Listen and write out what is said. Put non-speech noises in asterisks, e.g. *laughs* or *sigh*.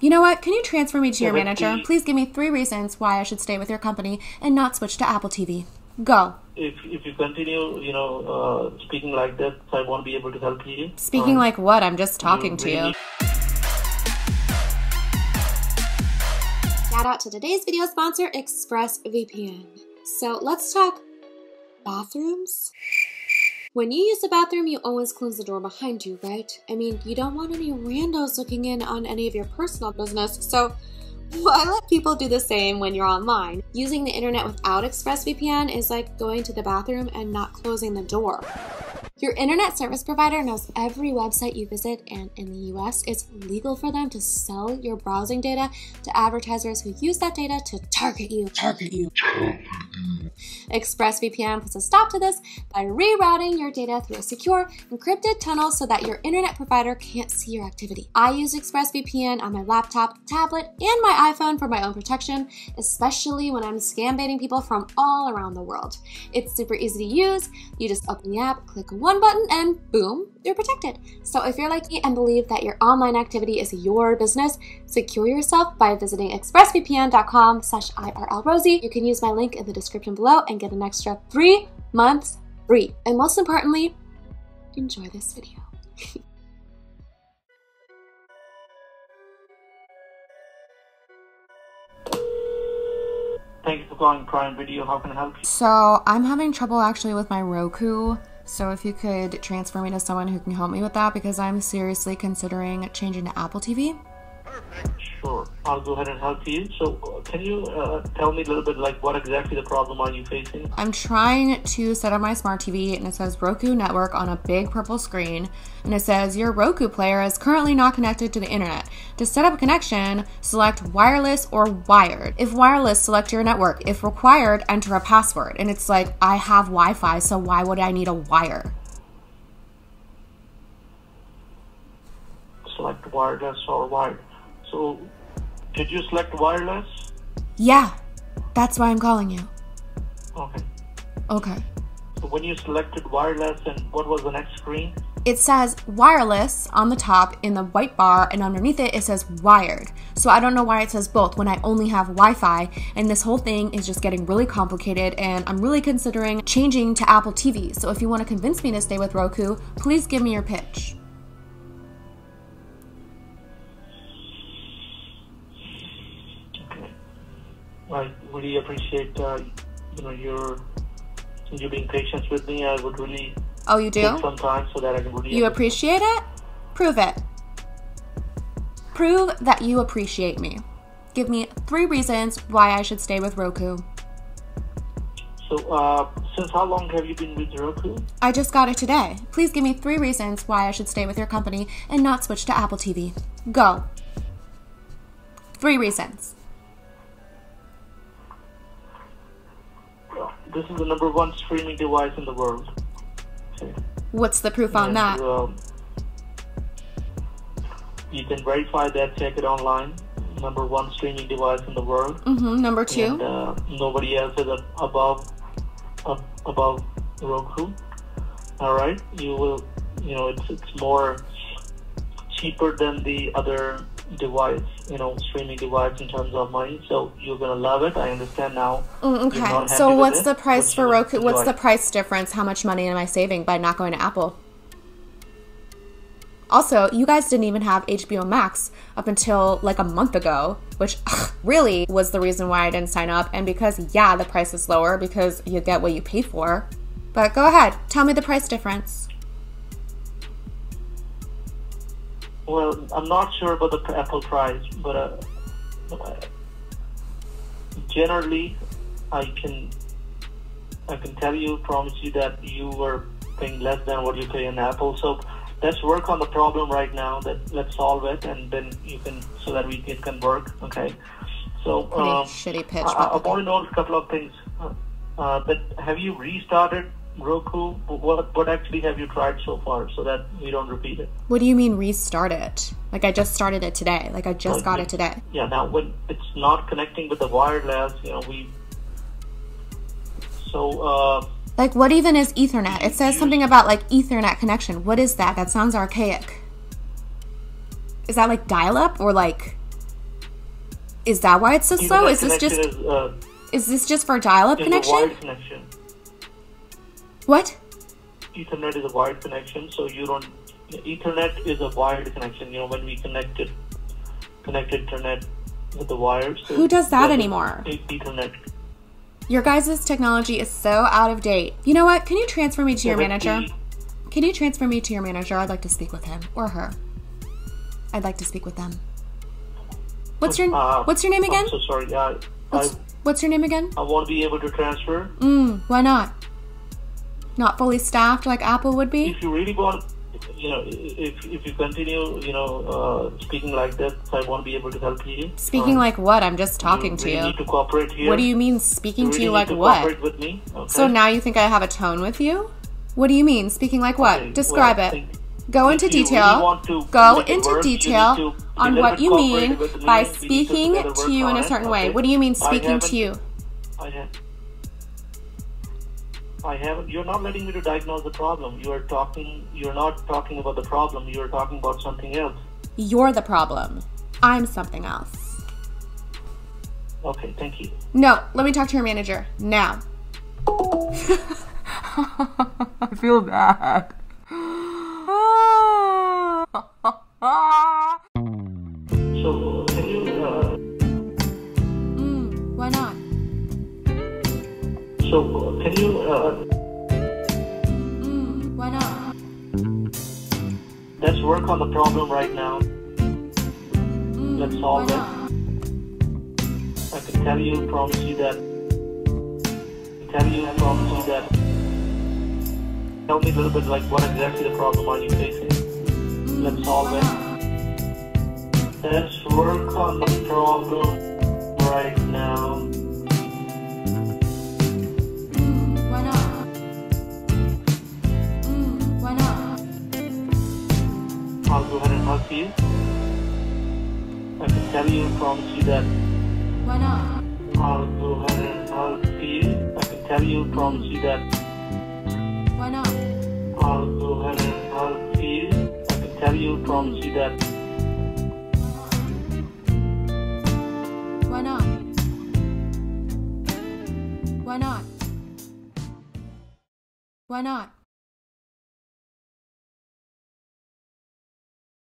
You know what? Can you transfer me to your manager? Please give me three reasons why I should stay with your company and not switch to Apple TV. Go. If if you continue, you know, uh, speaking like that, I won't be able to help you. Speaking Um, like what? I'm just talking to you. Shout out to today's video sponsor, ExpressVPN. So let's talk bathrooms. When you use the bathroom, you always close the door behind you, right? I mean, you don't want any randos looking in on any of your personal business, so why let people do the same when you're online? Using the internet without ExpressVPN is like going to the bathroom and not closing the door. Your internet service provider knows every website you visit, and in the US, it's legal for them to sell your browsing data to advertisers who use that data to target you. Target you. ExpressVPN puts a stop to this by rerouting your data through a secure, encrypted tunnel so that your internet provider can't see your activity. I use ExpressVPN on my laptop, tablet, and my iPhone for my own protection, especially when I'm scam baiting people from all around the world. It's super easy to use. You just open the app, click one button, and boom, you're protected. So if you're like me and believe that your online activity is your business, secure yourself by visiting expressvpn.com slash irlrosie. You can use my link in the description below and get an extra three months free. And most importantly, enjoy this video. Thank you for calling Prime Video. How can I help you? So I'm having trouble actually with my Roku. So if you could transfer me to someone who can help me with that because I'm seriously considering changing to Apple TV. Sure, I'll go ahead and help you. So, uh, can you uh, tell me a little bit like what exactly the problem are you facing? I'm trying to set up my smart TV and it says Roku network on a big purple screen and it says your Roku player is currently not connected to the internet. To set up a connection, select wireless or wired. If wireless, select your network. If required, enter a password. And it's like I have Wi-Fi, so why would I need a wire? Select wireless or wired. So, did you select wireless? Yeah. That's why I'm calling you. Okay. Okay. So when you selected wireless, and what was the next screen? It says wireless on the top in the white bar, and underneath it, it says wired. So I don't know why it says both when I only have Wi Fi, and this whole thing is just getting really complicated, and I'm really considering changing to Apple TV. So if you want to convince me to stay with Roku, please give me your pitch. Really appreciate uh, you know your you being patient with me. I would really Oh, you take do? some time so that I can really You appreciate it? Prove it. Prove that you appreciate me. Give me three reasons why I should stay with Roku. So, uh, since how long have you been with Roku? I just got it today. Please give me three reasons why I should stay with your company and not switch to Apple TV. Go. Three reasons. This is the number one streaming device in the world. What's the proof on And, that? um, you can verify that. Check it online. Number one streaming device in the world. Mm-hmm. Number And two. uh, nobody else is above ab- above Roku. All right, you will. You know, it's it's more cheaper than the other device. You know, streaming device in terms of money. So you're gonna love it. I understand now. Mm, okay. So what's the price for Roku? What's the price difference? How much money am I saving by not going to Apple? Also, you guys didn't even have HBO Max up until like a month ago, which *laughs* ugh, really was the reason why I didn't sign up. And because, yeah, the price is lower because you get what you pay for. But go ahead, tell me the price difference. Well, I'm not sure about the Apple price, but uh, generally, I can I can tell you, promise you that you were paying less than what you pay in Apple. So let's work on the problem right now. That let's solve it, and then you can so that we can, can work. Okay. So Pretty um, shitty pitch. I, I want to know a couple of things. Uh, uh, but have you restarted Roku? What what actually have you tried so far, so that we don't repeat it? What do you mean restart it? Like I just started it today. Like I just got it today. Yeah, now when it's not connecting with the wireless, you know, we. So, uh, Like what even is Ethernet? It says something about like Ethernet connection. What is that? That sounds archaic. Is that like dial up or like Is that why it's so slow? Is this just Is, uh, is this just for dial-up is a wired connection. What? Ethernet is a wired connection, so you don't. Ethernet is a wired connection. You know when we connected connect internet with the wires. so Who does that anymore? Ethernet. Your guys' technology is so out of date. You know what? Can you transfer me to your manager? Can you transfer me to your manager? I'd like to speak with him or her. I'd like to speak with them. What's your uh, What's your name again? I'm so sorry. I, I, What's, what's your name again? I won't be able to transfer. Mm, why not? Not fully staffed like Apple would be? If you really want, you know, if if you continue, you know, uh, speaking like that, I won't be able to help you. Speaking Um, like what? I'm just talking to really you. Need to cooperate here. What do you mean speaking You to you like to what? With me. Okay? So now you think I have a tone with you? What do you mean? Speaking like what? Okay, Describe well, it. Go into you really detail. Go into work, detail to on what you mean cooperative with me. by to speaking to you in a certain way. okay? What do you mean speaking to you? I have. I haven't. You're not letting me to diagnose the problem. You are talking. You're not talking about the problem. You are talking about something else. You're the problem. I'm something else. Okay. Thank you. No, let me talk to your manager now. *laughs* I feel bad. So can you? Uh, Mm, why not? let's work on the problem right now. Mm, Let's solve it. I can tell you, promise you that. I can tell you, promise you that. Tell me a little bit like what exactly the problem are you facing? Mm, Let's solve it. Let's work on the problem right now. I'll go ahead and help you. I can tell you, promise you that. Why not? I'll go ahead and help you. I can tell you, promise you that. Why not? I'll go ahead and help you. I can tell you, promise you that. Why not? Why not? Why not?